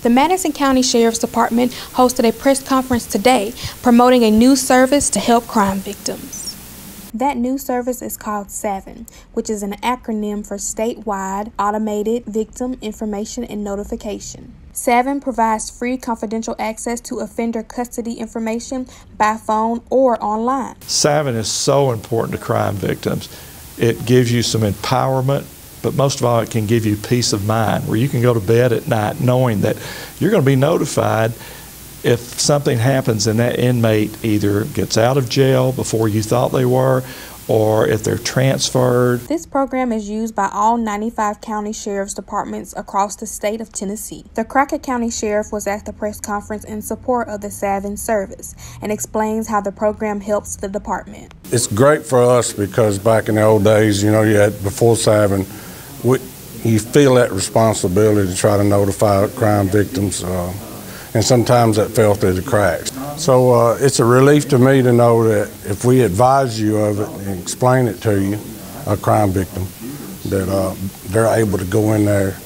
The Madison County Sheriff's Department hosted a press conference today promoting a new service to help crime victims. That new service is called SAVIN, which is an acronym for Statewide Automated Victim Information and Notification. SAVIN provides free confidential access to offender custody information by phone or online. SAVIN is so important to crime victims. It gives you some empowerment, but most of all, it can give you peace of mind where you can go to bed at night knowing that you're going to be notified if something happens and that inmate either gets out of jail before you thought they were or if they're transferred. This program is used by all 95 county sheriff's departments across the state of Tennessee. The Crockett County Sheriff was at the press conference in support of the SAVIN service and explains how the program helps the department. It's great for us because back in the old days, you know, you had before SAVIN, we, you feel that responsibility to try to notify crime victims. Uh, and sometimes that fell through the cracks. So uh, it's a relief to me to know that if we advise you of it and explain it to you, a crime victim, that uh, they're able to go in there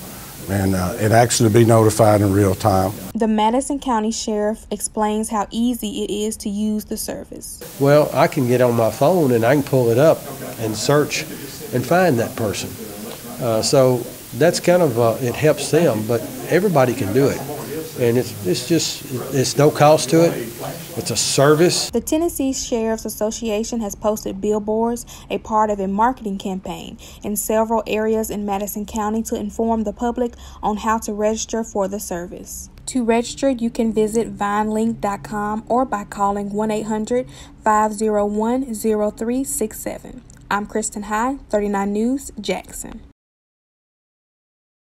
and uh, it actually be notified in real time. The Madison County Sheriff explains how easy it is to use the service. Well, I can get on my phone and I can pull it up and search and find that person. Uh, so that's kind of, uh, it helps them, but everybody can do it and it's it's just it's no cost to it. It's a service. The Tennessee Sheriff's Association has posted billboards, a part of a marketing campaign, in several areas in Madison County to inform the public on how to register for the service. To register, you can visit vinelink.com or by calling 1 800 501 0367. I'm Christen Hyde, 39 News, Jackson.